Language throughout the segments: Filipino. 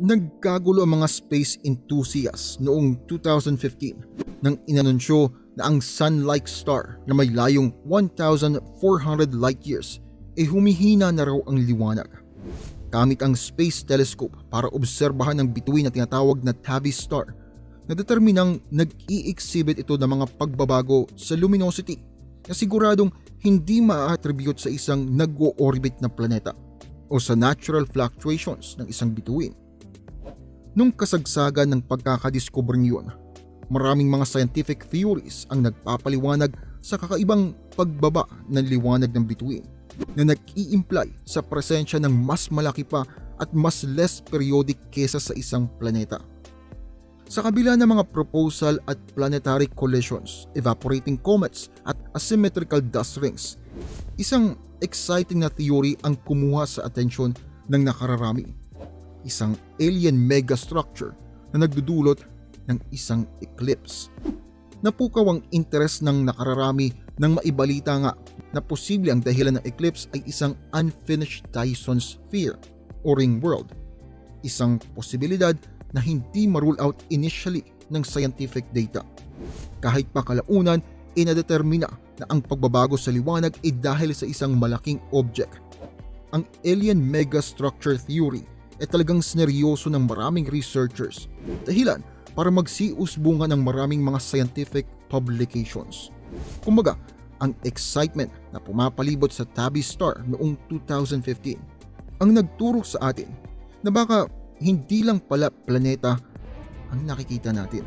Nagkagulo ang mga space enthusiasts noong 2015 nang inanunsyo na ang sun-like star na may layong 1,400 light years ay humihina na raw ang liwanag. Gamit ang Space Telescope para obserbahan ang bituin na tinatawag na Tabby Star na determinang nag-i-exhibit ito ng mga pagbabago sa luminosity na siguradong hindi ma-attribute sa isang nag-o-orbit na planeta o sa natural fluctuations ng isang bituin. Nung kasagsagan ng pagkakadiscover niyon, maraming mga scientific theories ang nagpapaliwanag sa kakaibang pagbaba ng liwanag ng bituin na nag-i-imply sa presensya ng mas malaki pa at mas less periodic kesa sa isang planeta. Sa kabila ng mga proposal at planetary collisions, evaporating comets at asymmetrical dust rings, isang exciting na theory ang kumuha sa atensyon ng nakararami isang alien megastructure na nagdudulot ng isang eclipse. Napukaw ang interes ng nakararami nang maibalita nga na posible ang dahilan ng eclipse ay isang unfinished Dyson sphere o ring world. Isang posibilidad na hindi ma-rule out initially ng scientific data. Kahit pa kalaunan, inadetermina na ang pagbabago sa liwanag ay dahil sa isang malaking object. Ang alien megastructure theory ay talagang sineryoso ng maraming researchers. Dahilan para magsiusbungan ng maraming mga scientific publications. Kumbaga, ang excitement na pumapalibot sa Tabby Star noong 2015 ang nagturo sa atin na baka hindi lang pala planeta ang nakikita natin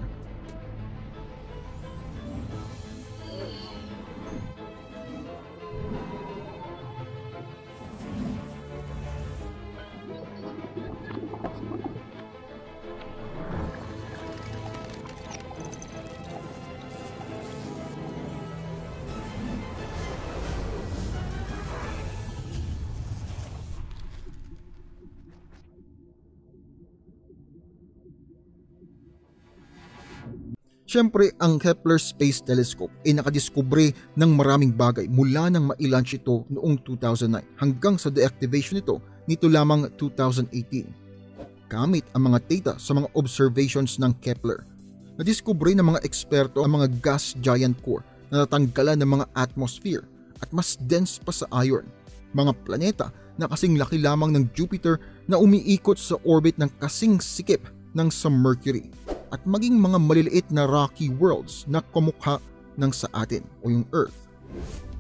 Siyempre, ang Kepler Space Telescope ay nakadiskubre ng maraming bagay mula nang mailaunch ito noong 2009 hanggang sa deactivation nito nito lamang 2018. Gamit ang mga data sa mga observations ng Kepler, nadiskubre ng mga eksperto ang mga gas giant core na natanggalan ng mga atmosphere at mas dense pa sa iron, mga planeta na kasing laki lamang ng Jupiter na umiikot sa orbit ng kasing sikip ng sa Mercury at maging mga maliliit na rocky worlds na kumukha ng sa atin o yung Earth.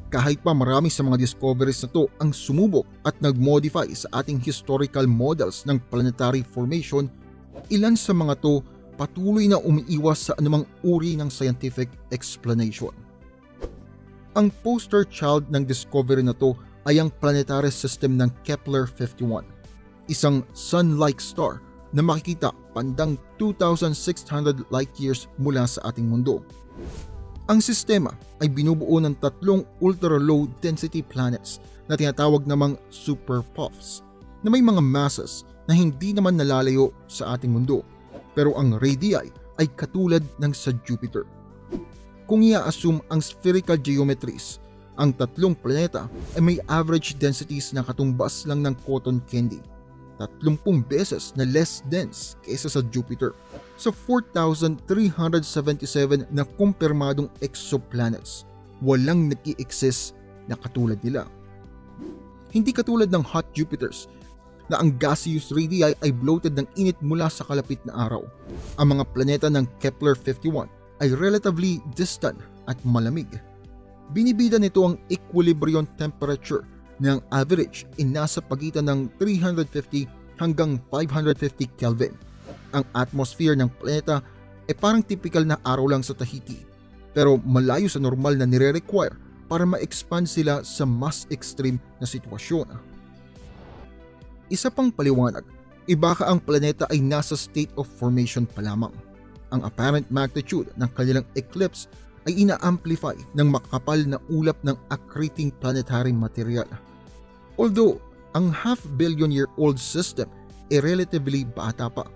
Kahit pa marami sa mga discoveries na to ang sumubok at nag-modify sa ating historical models ng planetary formation, ilan sa mga to patuloy na umiiwas sa anumang uri ng scientific explanation. Ang poster child ng discovery na to ay ang planetary system ng Kepler-51, isang sun-like star na makikita pandang 2,600 light years mula sa ating mundo. Ang sistema ay binubuo ng tatlong ultra-low density planets na tinatawag namang super puffs na may mga masses na hindi naman nalalayo sa ating mundo pero ang radii ay katulad ng sa Jupiter. Kung i-assume ang spherical geometries, ang tatlong planeta ay may average densities na katumbas lang ng cotton candy 30 beses na less dense kaysa sa Jupiter sa 4,377 na kumpirmadong exoplanets. Walang nag exist na katulad nila. Hindi katulad ng hot Jupiters na ang gaseous radii ay bloated ng init mula sa kalapit na araw. Ang mga planeta ng Kepler-51 ay relatively distant at malamig. Binibida nito ang equilibrium temperature ng average ay nasa pagitan ng 350 hanggang 550 Kelvin. Ang atmosphere ng planeta ay parang typical na araw lang sa Tahiti pero malayo sa normal na nire-require para ma-expand sila sa mas extreme na sitwasyon. Isa pang paliwanag, iba ka ang planeta ay nasa state of formation pa lamang. Ang apparent magnitude ng kanilang eclipse ay ina-amplify ng makapal na ulap ng accreting planetary material. Although ang half-billion year old system ay relatively bata pa.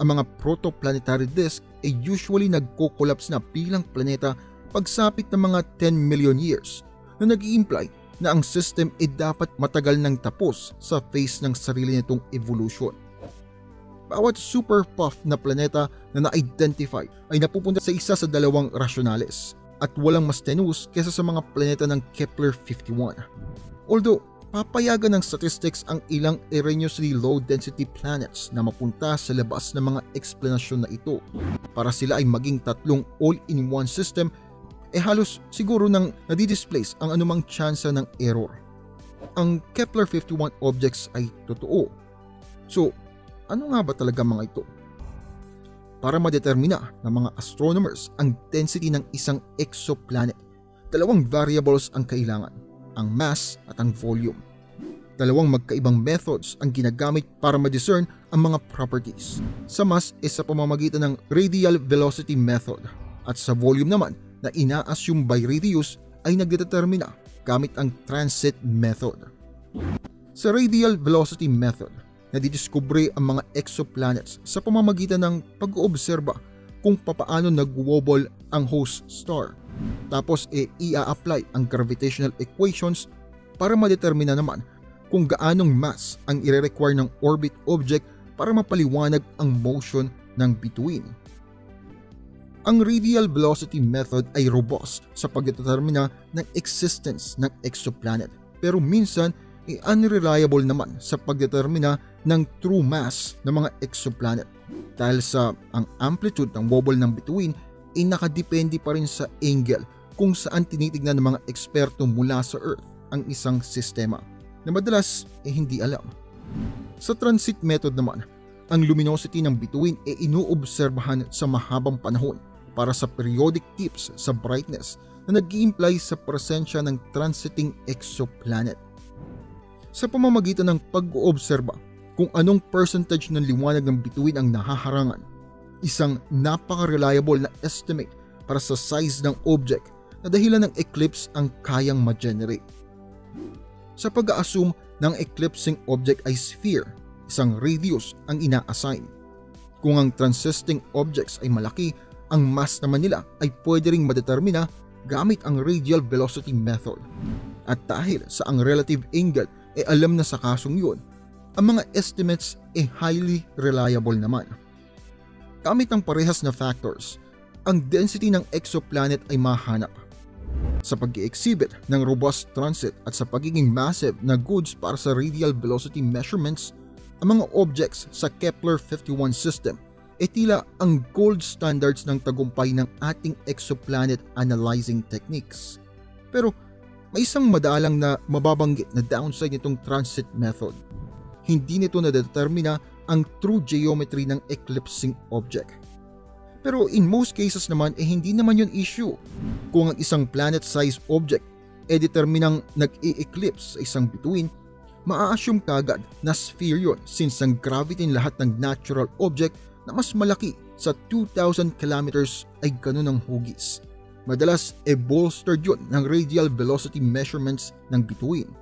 Ang mga protoplanetary disk ay usually nagko-collapse na bilang planeta pagsapit ng mga 10 million years na nag imply na ang system ay dapat matagal nang tapos sa phase ng sarili nitong evolution. bawat super puff na planeta na na-identify ay napupunta sa isa sa dalawang rasyonales at walang mas tenuous kesa sa mga planeta ng Kepler-51. Although, papayagan ng statistics ang ilang erroneously low density planets na mapunta sa labas ng mga eksplanasyon na ito para sila ay maging tatlong all-in-one system eh halos siguro nang nadidisplace ang anumang tsansa ng error. Ang Kepler-51 objects ay totoo. So, ano nga ba talaga mga ito? Para madetermina ng mga astronomers ang density ng isang exoplanet, dalawang variables ang kailangan, ang mass at ang volume. Dalawang magkaibang methods ang ginagamit para ma-discern ang mga properties. Sa mass is sa pamamagitan ng radial velocity method at sa volume naman na ina-assume by radius ay nagdetermina gamit ang transit method. Sa radial velocity method, nadidiskubre ang mga exoplanets sa pamamagitan ng pag-oobserba kung papaano nag-wobble ang host star. Tapos e ia-apply ang gravitational equations para madetermina naman kung gaanong mass ang ire-require ng orbit object para mapaliwanag ang motion ng bituin. Ang radial velocity method ay robust sa pagdetermina ng existence ng exoplanet pero minsan ay unreliable naman sa pagdetermina ng true mass ng mga exoplanet dahil sa ang amplitude ng wobble ng bituin ay nakadepende pa rin sa angle kung saan tinitignan ng mga eksperto mula sa Earth ang isang sistema na madalas ay hindi alam. Sa transit method naman, ang luminosity ng bituin ay inuobserbahan sa mahabang panahon para sa periodic tips sa brightness na nag imply sa presensya ng transiting exoplanet. Sa pamamagitan ng pag-oobserba kung anong percentage ng liwanag ng bituin ang nahaharangan, isang napaka-reliable na estimate para sa size ng object na dahilan ng eclipse ang kayang ma-generate sa pag-assume ng eclipsing object ay sphere, isang radius ang ina-assign. Kung ang transisting objects ay malaki, ang mass naman nila ay pwede ring madetermina gamit ang radial velocity method. At dahil sa ang relative angle ay alam na sa kasong yun, ang mga estimates ay highly reliable naman. Gamit ang parehas na factors, ang density ng exoplanet ay mahanap sa pag exhibit ng robust transit at sa pagiging massive na goods para sa radial velocity measurements, ang mga objects sa Kepler-51 system ay tila ang gold standards ng tagumpay ng ating exoplanet analyzing techniques. Pero may isang madalang na mababanggit na downside nitong transit method. Hindi nito na-determina ang true geometry ng eclipsing object. Pero in most cases naman eh hindi naman yun issue. Kung ang isang planet-sized object eh determinang nag-i-eclipse sa isang bituin, maa-assume kagad na sphere yun since ang gravity ng lahat ng natural object na mas malaki sa 2,000 kilometers ay ganun ang hugis. Madalas e bolstered yun ng radial velocity measurements ng bituin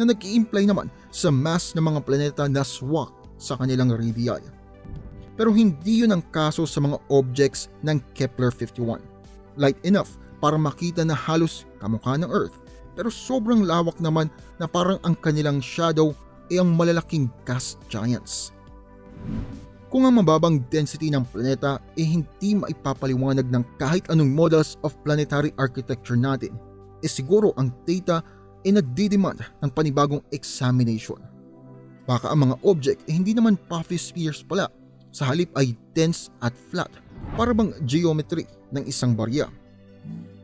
na nag-i-imply naman sa mass ng mga planeta na swak sa kanilang radii. Pero hindi yun ang kaso sa mga objects ng Kepler-51. Light enough para makita na halos kamukha ng Earth pero sobrang lawak naman na parang ang kanilang shadow ay ang malalaking gas giants. Kung ang mababang density ng planeta ay hindi maipapaliwanag ng kahit anong models of planetary architecture natin, eh siguro ang data ay nagdidemand ng panibagong examination. Baka ang mga object ay hindi naman puffy spheres pala sa halip ay dense at flat para bang geometry ng isang barya.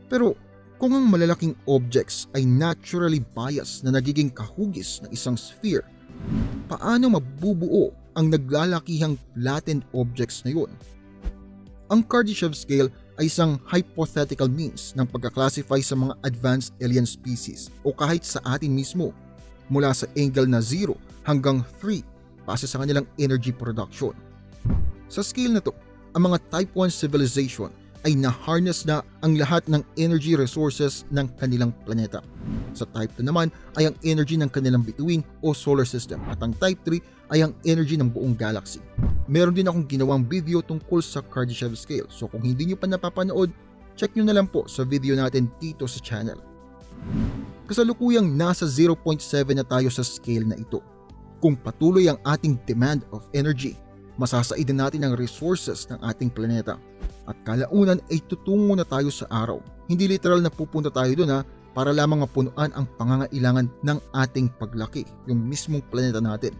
Pero kung ang malalaking objects ay naturally biased na nagiging kahugis ng isang sphere, paano mabubuo ang naglalakihang flattened objects na yun? Ang Kardashev scale ay isang hypothetical means ng pagkaklasify sa mga advanced alien species o kahit sa atin mismo mula sa angle na 0 hanggang 3 base sa kanilang energy production. Sa scale na to, ang mga Type 1 civilization ay na-harness na ang lahat ng energy resources ng kanilang planeta. Sa Type 2 naman ay ang energy ng kanilang bituin o solar system at ang Type 3 ay ang energy ng buong galaxy. Meron din akong ginawang video tungkol sa Kardashev scale so kung hindi nyo pa napapanood, check nyo na lang po sa video natin dito sa channel. Kasalukuyang nasa 0.7 na tayo sa scale na ito. Kung patuloy ang ating demand of energy masasaidan natin ang resources ng ating planeta. At kalaunan ay tutungo na tayo sa araw. Hindi literal na pupunta tayo doon ha, para lamang mapunuan ang pangangailangan ng ating paglaki, yung mismong planeta natin.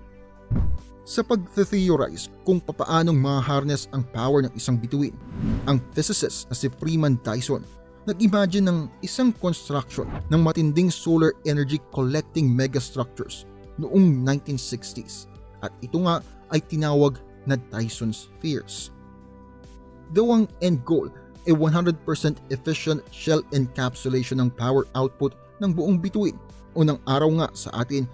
Sa pag-theorize kung papaanong ma-harness ang power ng isang bituin, ang physicist na si Freeman Dyson nag-imagine ng isang construction ng matinding solar energy collecting megastructures noong 1960s at ito nga ay tinawag na Dyson Spheres. Though ang end goal ay 100% efficient shell encapsulation ng power output ng buong bituin o ng araw nga sa atin,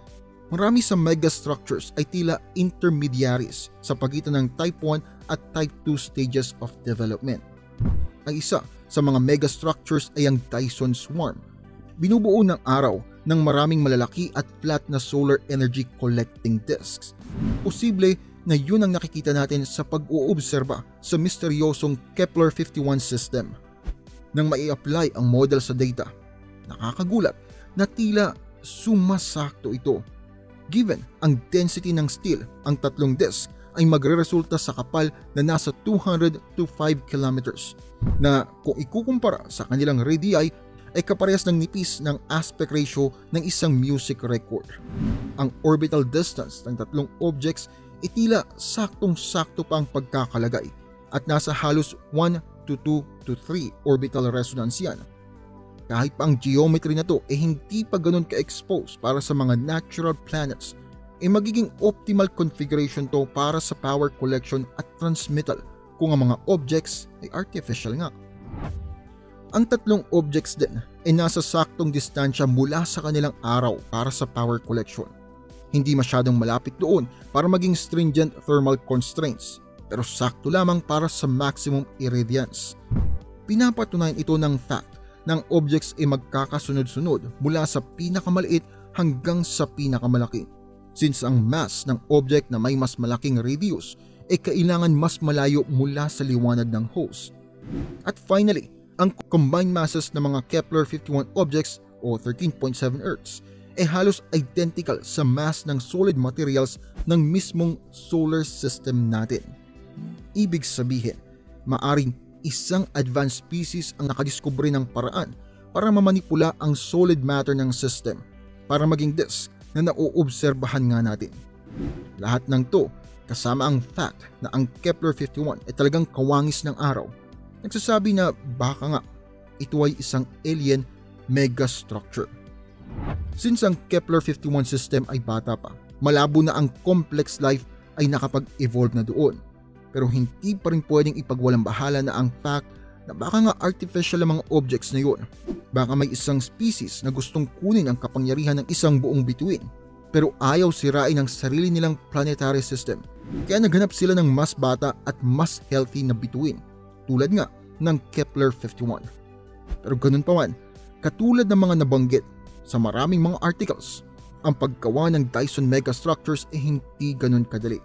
marami sa megastructures ay tila intermediaries sa pagitan ng Type 1 at Type 2 stages of development. Ang isa sa mga megastructures ay ang Dyson Swarm. Binubuo ng araw ng maraming malalaki at flat na solar energy collecting disks. Posible na yun ang nakikita natin sa pag-uobserba sa misteryosong Kepler-51 system. Nang mai-apply ang model sa data, nakakagulat na tila sumasakto ito. Given ang density ng steel, ang tatlong disk ay magreresulta sa kapal na nasa 200 to 5 kilometers na kung ikukumpara sa kanilang radii ay kaparehas ng nipis ng aspect ratio ng isang music record. Ang orbital distance ng tatlong objects itila saktong-sakto pa ang pagkakalagay at nasa halos 1 to 2 to 3 orbital resonance yan. Kahit pa ang geometry na to ay hindi pa ganun ka-expose para sa mga natural planets, ay magiging optimal configuration to para sa power collection at transmittal kung ang mga objects ay artificial nga. Ang tatlong objects din ay nasa saktong distansya mula sa kanilang araw para sa power collection hindi masyadong malapit doon para maging stringent thermal constraints pero sakto lamang para sa maximum irradiance. Pinapatunayan ito ng fact ng objects ay magkakasunod-sunod mula sa pinakamaliit hanggang sa pinakamalaki. Since ang mass ng object na may mas malaking radius ay kailangan mas malayo mula sa liwanag ng host. At finally, ang combined masses ng mga Kepler-51 objects o 13.7 Earths ay halos identical sa mass ng solid materials ng mismong solar system natin. Ibig sabihin, maaring isang advanced species ang nakadiskubre ng paraan para mamanipula ang solid matter ng system para maging disk na nauobserbahan nga natin. Lahat ng to kasama ang fact na ang Kepler-51 ay talagang kawangis ng araw, nagsasabi na baka nga ito ay isang alien megastructure. Since ang Kepler-51 system ay bata pa, malabo na ang complex life ay nakapag-evolve na doon. Pero hindi pa rin pwedeng ipagwalang bahala na ang fact na baka nga artificial ang mga objects na yun. Baka may isang species na gustong kunin ang kapangyarihan ng isang buong bituin pero ayaw sirain ang sarili nilang planetary system. Kaya naghanap sila ng mas bata at mas healthy na bituin tulad nga ng Kepler-51. Pero ganun pa man, katulad ng mga nabanggit sa maraming mga articles, ang paggawa ng Dyson megastructures ay hindi ganun kadali.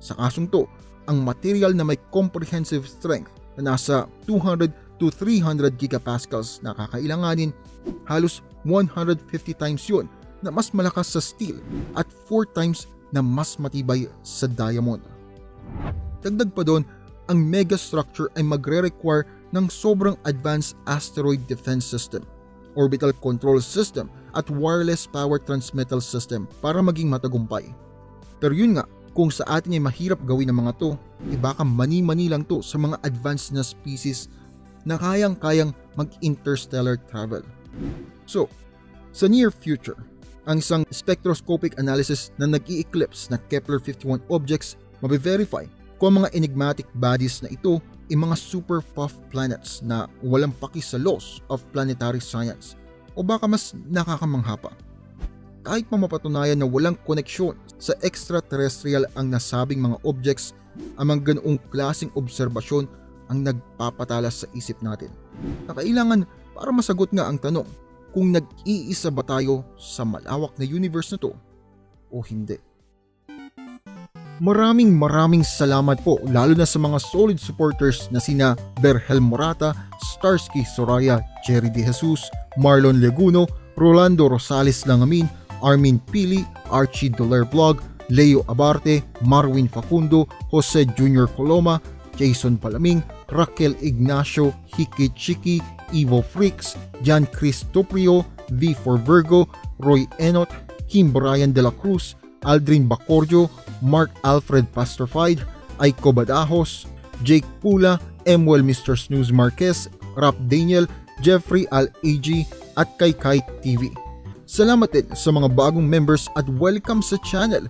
Sa kasong to, ang material na may comprehensive strength na nasa 200 to 300 gigapascals na kakailanganin, halos 150 times yun na mas malakas sa steel at 4 times na mas matibay sa diamond. Dagdag pa doon, ang megastructure ay magre-require ng sobrang advanced asteroid defense system orbital control system at wireless power transmittal system para maging matagumpay. Pero yun nga, kung sa atin ay mahirap gawin ang mga to, eh baka mani-mani lang to sa mga advanced na species na kayang-kayang mag-interstellar travel. So, sa near future, ang isang spectroscopic analysis na nag-i-eclipse na Kepler-51 objects mabe-verify kung ang mga enigmatic bodies na ito ay mga super puff planets na walang paki sa laws of planetary science o baka mas nakakamangha pa. Kahit pa na walang koneksyon sa extraterrestrial ang nasabing mga objects, ang mga ganoong klaseng obserbasyon ang nagpapatalas sa isip natin. Na kailangan para masagot nga ang tanong kung nag-iisa ba tayo sa malawak na universe na to o hindi. Maraming maraming salamat po lalo na sa mga solid supporters na sina Berhel Morata, Starsky Soraya, Jerry De Jesus, Marlon Leguno, Rolando Rosales Langamin, Armin Pili, Archie Doler Vlog, Leo Abarte, Marwin Facundo, Jose Jr. Coloma, Jason Palaming, Raquel Ignacio, Hiki Chiki, Evo Freaks, Jan Cristoprio, V for Virgo, Roy Enot, Kim Brian de la Cruz, Aldrin Bacordio, Mark Alfred Pastorfied, Aiko Badajos, Jake Pula, Emuel Mr. Snooze Marquez, Rap Daniel, Jeffrey Al AG at kay Kite TV. Salamat din sa mga bagong members at welcome sa channel.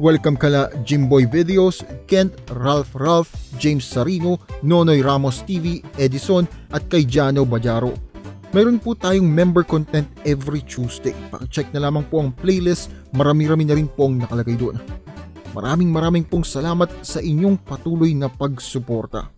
Welcome kala Jimboy Videos, Kent, Ralph Ralph, James Sarino, Nonoy Ramos TV, Edison at kay Jano Bajaro. Meron po tayong member content every Tuesday. Pakicheck na lamang po ang playlist, marami-rami na rin po ang nakalagay doon. Maraming maraming pong salamat sa inyong patuloy na pagsuporta.